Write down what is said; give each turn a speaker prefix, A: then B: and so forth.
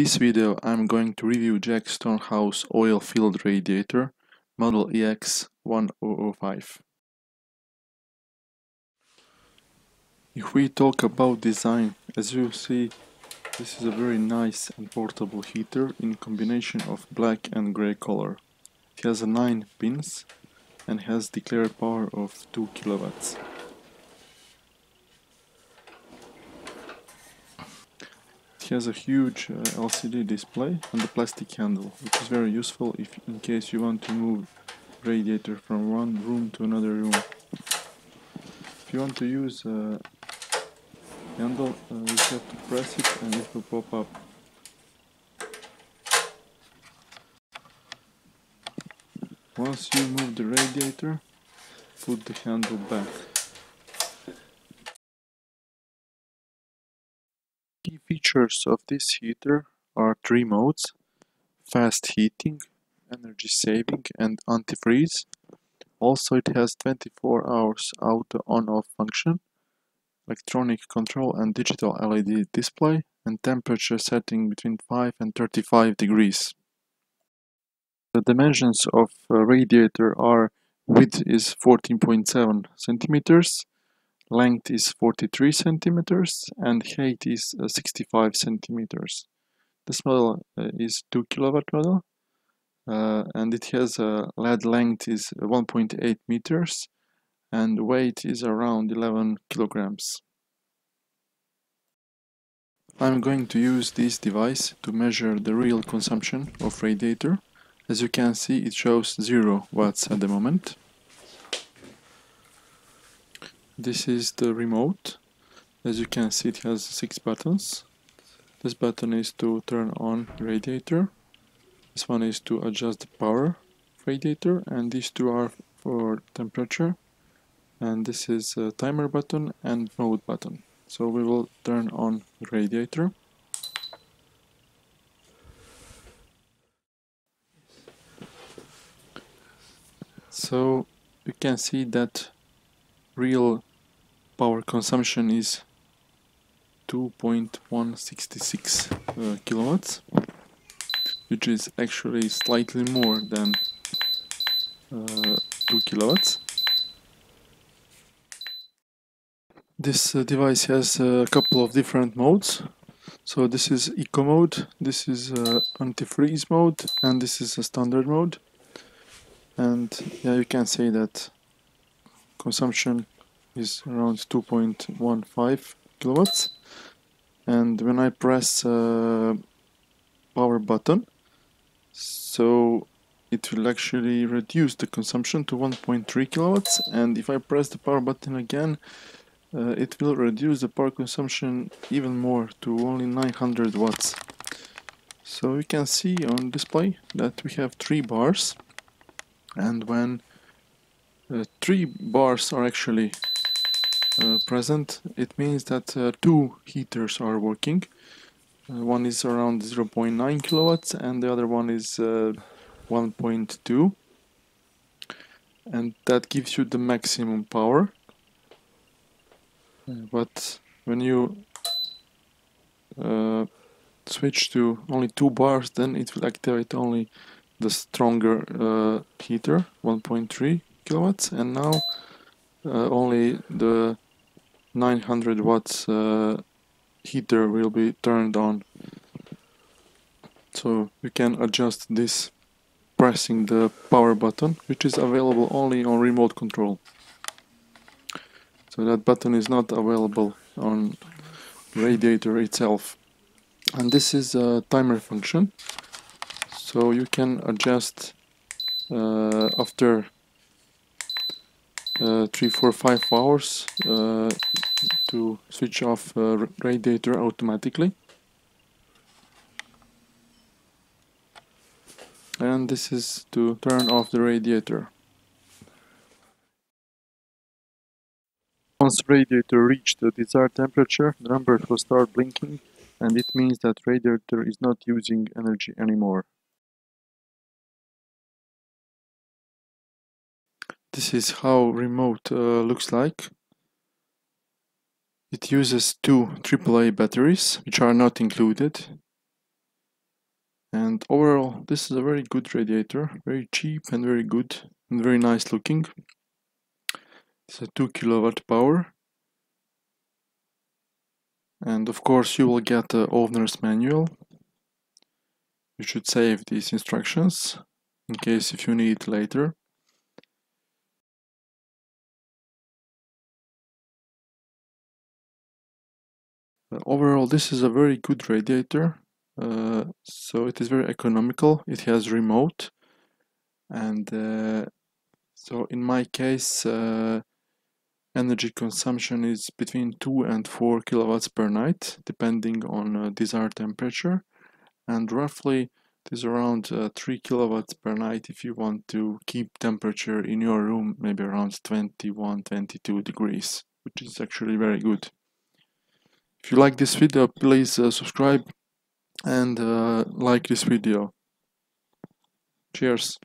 A: this video I'm going to review Jack Stonehouse oil filled radiator model EX1005. If we talk about design, as you see this is a very nice and portable heater in combination of black and grey color. It has 9 pins and has declared power of 2 kilowatts. Has a huge uh, LCD display and a plastic handle, which is very useful if in case you want to move radiator from one room to another room. If you want to use a handle, uh, you have to press it and it will pop up. Once you move the radiator, put the handle back. Key features of this heater are three modes, fast heating, energy saving and antifreeze. Also it has 24 hours auto on-off function, electronic control and digital LED display and temperature setting between 5 and 35 degrees. The dimensions of uh, radiator are width is 14.7 centimeters, length is 43 centimeters and height is uh, 65 centimeters. This model uh, is 2 kilowatt model uh, and it has a lead length is 1.8 meters and weight is around 11 kilograms. I'm going to use this device to measure the real consumption of radiator. As you can see it shows 0 watts at the moment. This is the remote. As you can see it has six buttons. This button is to turn on radiator. This one is to adjust the power radiator and these two are for temperature and this is a timer button and mode button. So we will turn on radiator. So you can see that real power consumption is 2.166 uh, kilowatts which is actually slightly more than uh, 2 kilowatts. This uh, device has a couple of different modes. So this is eco mode this is uh, anti-freeze mode and this is a standard mode. And yeah you can say that consumption is around 2.15 kilowatts. And when I press uh, power button so it will actually reduce the consumption to 1.3 kilowatts. And if I press the power button again uh, it will reduce the power consumption even more to only 900 watts. So you can see on display that we have three bars. And when uh, three bars are actually present, it means that uh, two heaters are working. Uh, one is around 0.9 kilowatts and the other one is 1.2 and that gives you the maximum power. But when you uh, switch to only two bars then it will activate only the stronger uh, heater 1.3 kilowatts. And now uh, only the 900 watts uh, heater will be turned on. So you can adjust this pressing the power button which is available only on remote control. So that button is not available on radiator itself. And this is a timer function. So you can adjust uh, after uh, 3 4 5 hours uh, to switch off uh, radiator automatically. And this is to turn off the radiator. Once radiator reached the desired temperature the numbers will start blinking and it means that radiator is not using energy anymore This is how remote uh, looks like. It uses two AAA batteries, which are not included. and overall this is a very good radiator very cheap and very good and very nice looking it's a 2 kilowatt power and of course you will get the owner's manual you should save these instructions in case if you need it later overall this is a very good radiator uh, so it is very economical. It has remote and uh, so in my case uh, energy consumption is between 2 and 4 kilowatts per night depending on uh, desired temperature. And roughly it is around uh, 3 kilowatts per night if you want to keep temperature in your room maybe around 21 22 degrees which is actually very good if you like this video please uh, subscribe and uh, like this video. Cheers